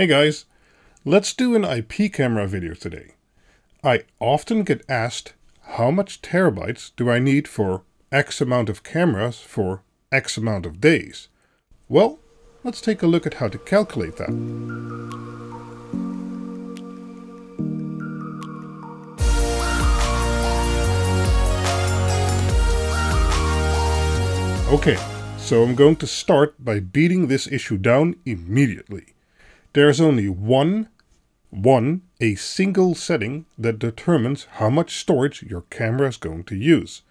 Hey guys, let's do an IP camera video today. I often get asked how much terabytes do I need for X amount of cameras for X amount of days. Well, let's take a look at how to calculate that. Okay, so I'm going to start by beating this issue down immediately. There's only one, one, a single setting that determines how much storage your camera is going to use.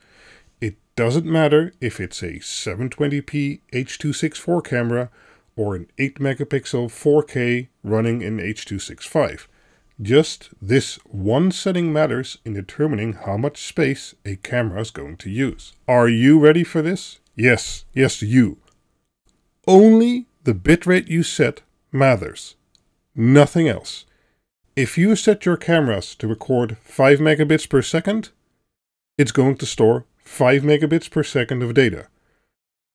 It doesn't matter if it's a 720p H.264 camera or an 8 megapixel 4K running in H.265. Just this one setting matters in determining how much space a camera is going to use. Are you ready for this? Yes, yes, you. Only the bitrate you set matters. Nothing else. If you set your cameras to record 5 megabits per second, it's going to store 5 megabits per second of data.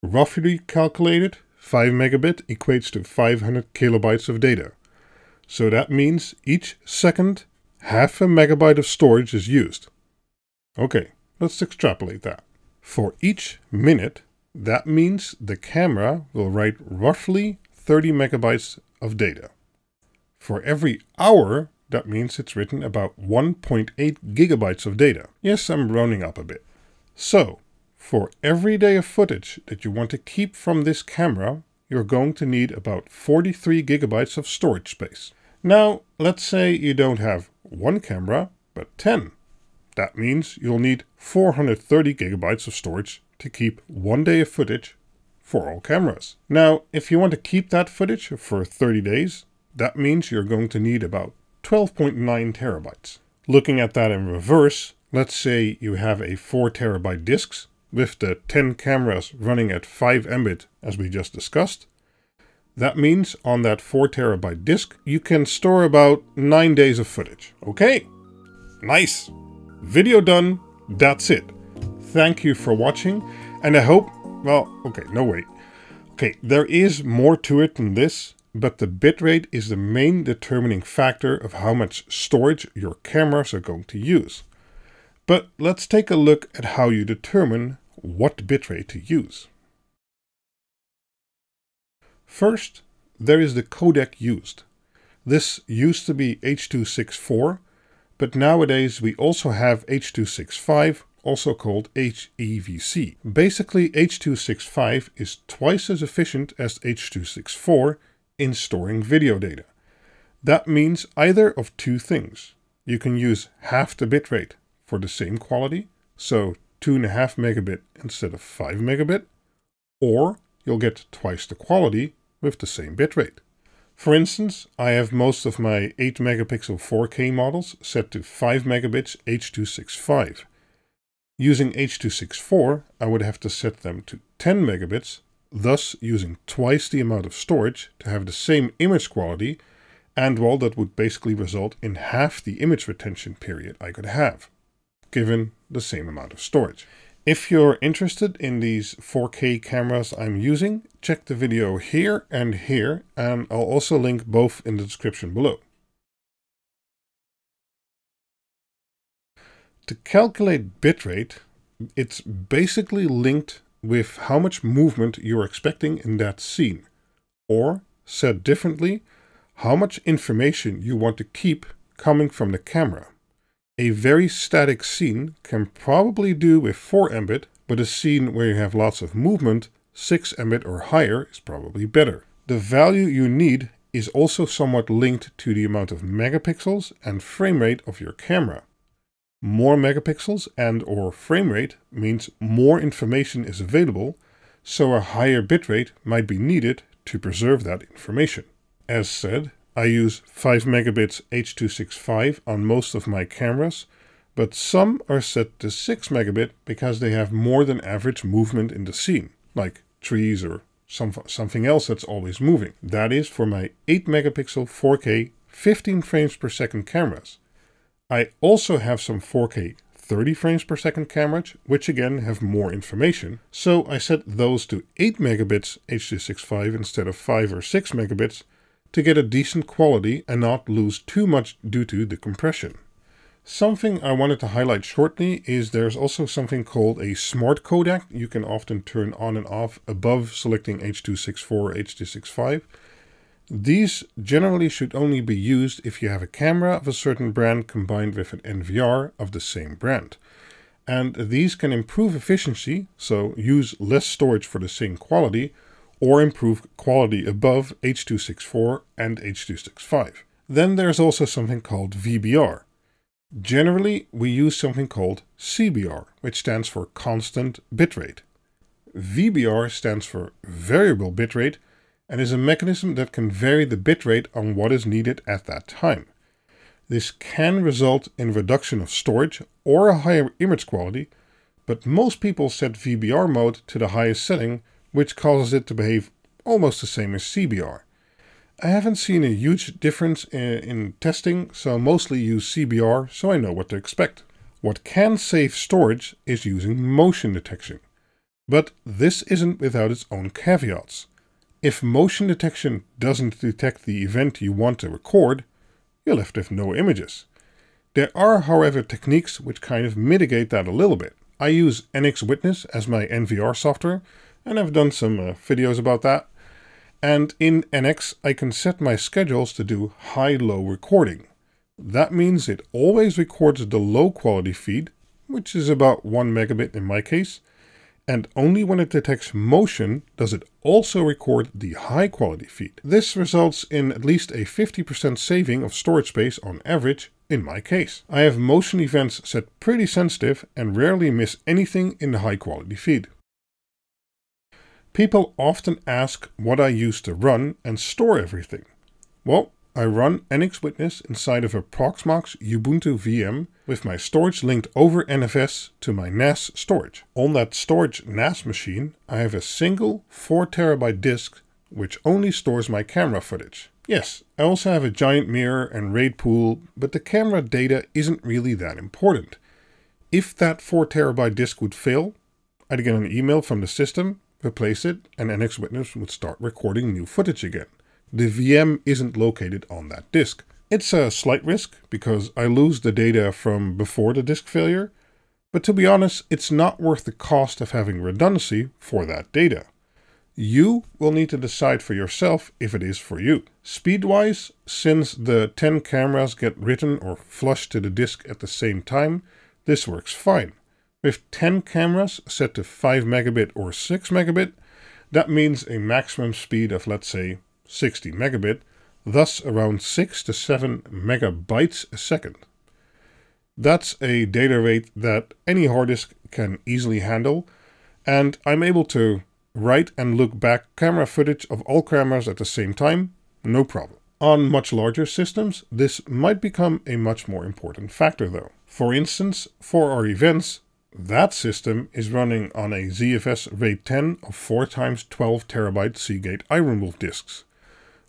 Roughly calculated, 5 megabit equates to 500 kilobytes of data. So that means each second, half a megabyte of storage is used. Okay, let's extrapolate that. For each minute, that means the camera will write roughly 30 megabytes of data. For every hour, that means it's written about 1.8 gigabytes of data. Yes, I'm rounding up a bit. So, for every day of footage that you want to keep from this camera, you're going to need about 43 gigabytes of storage space. Now, let's say you don't have one camera, but 10. That means you'll need 430 gigabytes of storage to keep one day of footage for all cameras. Now, if you want to keep that footage for 30 days, that means you're going to need about 12.9 terabytes. Looking at that in reverse, let's say you have a 4 terabyte disks with the 10 cameras running at 5 Mbit as we just discussed. That means on that 4 terabyte disk, you can store about 9 days of footage. Okay, nice. Video done, that's it. Thank you for watching, and I hope, well, okay, no wait. Okay, there is more to it than this, but the bitrate is the main determining factor of how much storage your cameras are going to use. But let's take a look at how you determine what bitrate to use. First, there is the codec used. This used to be H.264, but nowadays we also have H.265 also called HEVC. Basically, H.265 is twice as efficient as H.264 in storing video data. That means either of two things. You can use half the bitrate for the same quality, so 2.5 megabit instead of 5 megabit, or you'll get twice the quality with the same bitrate. For instance, I have most of my 8 megapixel 4K models set to 5 megabits H.265. Using H.264, I would have to set them to 10 megabits, thus using twice the amount of storage to have the same image quality, and well, that would basically result in half the image retention period I could have, given the same amount of storage. If you're interested in these 4K cameras I'm using, check the video here and here, and I'll also link both in the description below. To calculate bitrate, it's basically linked with how much movement you're expecting in that scene. Or, said differently, how much information you want to keep coming from the camera. A very static scene can probably do with 4 Mbit, but a scene where you have lots of movement, 6 Mbit or higher is probably better. The value you need is also somewhat linked to the amount of megapixels and frame rate of your camera. More megapixels and or frame rate means more information is available, so a higher bitrate might be needed to preserve that information. As said, I use 5 megabits H.265 on most of my cameras, but some are set to 6 megabit because they have more than average movement in the scene, like trees or some, something else that's always moving. That is for my 8 megapixel 4K 15 frames per second cameras. I also have some 4K 30 frames per second cameras, which again have more information. So I set those to 8 megabits H.265 instead of 5 or 6 megabits to get a decent quality and not lose too much due to the compression. Something I wanted to highlight shortly is there's also something called a smart codec you can often turn on and off above selecting H.264 or H.265. These generally should only be used if you have a camera of a certain brand combined with an NVR of the same brand. And these can improve efficiency, so use less storage for the same quality, or improve quality above H.264 and H.265. Then there's also something called VBR. Generally, we use something called CBR, which stands for constant bitrate. VBR stands for variable bitrate and is a mechanism that can vary the bitrate on what is needed at that time. This can result in reduction of storage or a higher image quality, but most people set VBR mode to the highest setting, which causes it to behave almost the same as CBR. I haven't seen a huge difference in, in, testing, so I mostly use CBR so I know what to expect. What can save storage is using motion detection. But this isn't without its own caveats. If motion detection doesn't detect the event you want to record, you're left with no images. There are, however, techniques which kind of mitigate that a little bit. I use NX Witness as my NVR software, and I've done some uh, videos about that. And in NX, I can set my schedules to do high-low recording. That means it always records the low quality feed, which is about 1 megabit in my case, and only when it detects motion does it also record the high quality feed. This results in at least a 50% saving of storage space on average in my case. I have motion events set pretty sensitive and rarely miss anything in the high quality feed. People often ask what I use to run and store everything. Well, I run NX Witness inside of a Proxmox Ubuntu VM with my storage linked over NFS to my NAS storage. On that storage NAS machine, I have a single 4TB disk which only stores my camera footage. Yes, I also have a giant mirror and RAID pool, but the camera data isn't really that important. If that 4TB disk would fail, I'd get an email from the system replace it, and NX Witness would start recording new footage again. The VM isn't located on that disk. It's a slight risk because I lose the data from before the disk failure, but to be honest, it's not worth the cost of having redundancy for that data. You will need to decide for yourself if it is for you. Speed-wise, since the 10 cameras get written or flushed to the disk at the same time, this works fine. With 10 cameras set to 5 megabit or 6 megabit, that means a maximum speed of let's say 60 megabit, thus around 6 to 7 megabytes a second. That's a data rate that any hard disk can easily handle, and I'm able to write and look back camera footage of all cameras at the same time, no problem. On much larger systems, this might become a much more important factor though. For instance, for our events, that system is running on a ZFS RAID 10 of 4 times 12 terabyte Seagate IronWolf disks.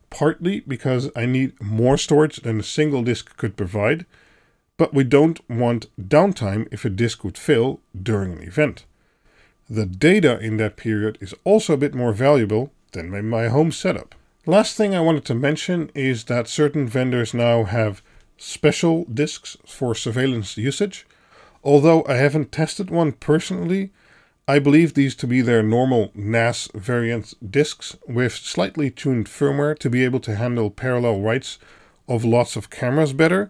Partly because I need more storage than a single disk could provide, but we don't want downtime if a disk would fail during an event. The data in that period is also a bit more valuable than my home setup. Last thing I wanted to mention is that certain vendors now have special disks for surveillance usage Although I haven't tested one personally, I believe these to be their normal NAS variant disks with slightly tuned firmware to be able to handle parallel writes of lots of cameras better.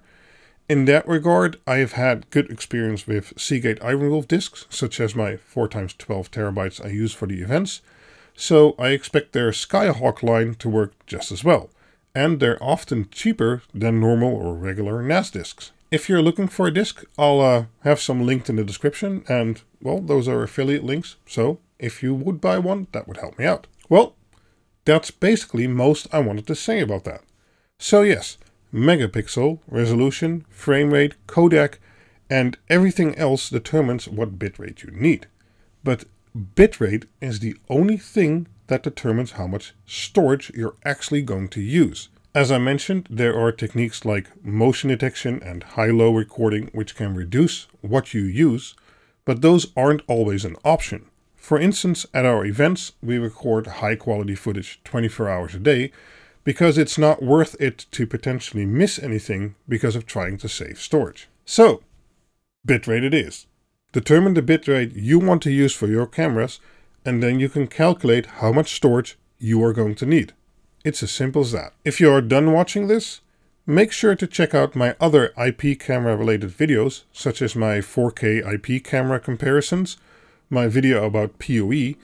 In that regard, I have had good experience with Seagate IronWolf disks, such as my 4x12 terabytes I use for the events, so I expect their Skyhawk line to work just as well, and they're often cheaper than normal or regular NAS disks. If you're looking for a disc, I'll uh, have some linked in the description, and, well, those are affiliate links, so if you would buy one, that would help me out. Well, that's basically most I wanted to say about that. So yes, megapixel, resolution, frame rate, codec, and everything else determines what bitrate you need. But bitrate is the only thing that determines how much storage you're actually going to use. As I mentioned, there are techniques like motion detection and high-low recording which can reduce what you use, but those aren't always an option. For instance, at our events, we record high-quality footage 24 hours a day, because it's not worth it to potentially miss anything because of trying to save storage. So, bitrate it is. Determine the bitrate you want to use for your cameras and then you can calculate how much storage you are going to need. It's as simple as that. If you are done watching this, make sure to check out my other IP camera related videos, such as my 4K IP camera comparisons, my video about PoE,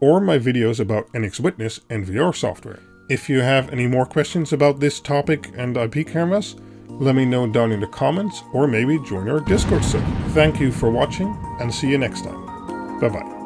or my videos about NX Witness and VR software. If you have any more questions about this topic and IP cameras, let me know down in the comments or maybe join our Discord server. Thank you for watching and see you next time. Bye bye.